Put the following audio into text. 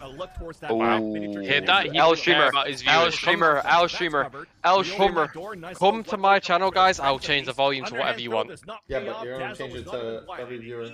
a look towards that wow. Hit that? Al Streamer, Al. Streamer, Al. Streamer, Al. Streamer. Come to my channel, guys. I'll change the volume to whatever you want. Yeah, but you're gonna to every viewer.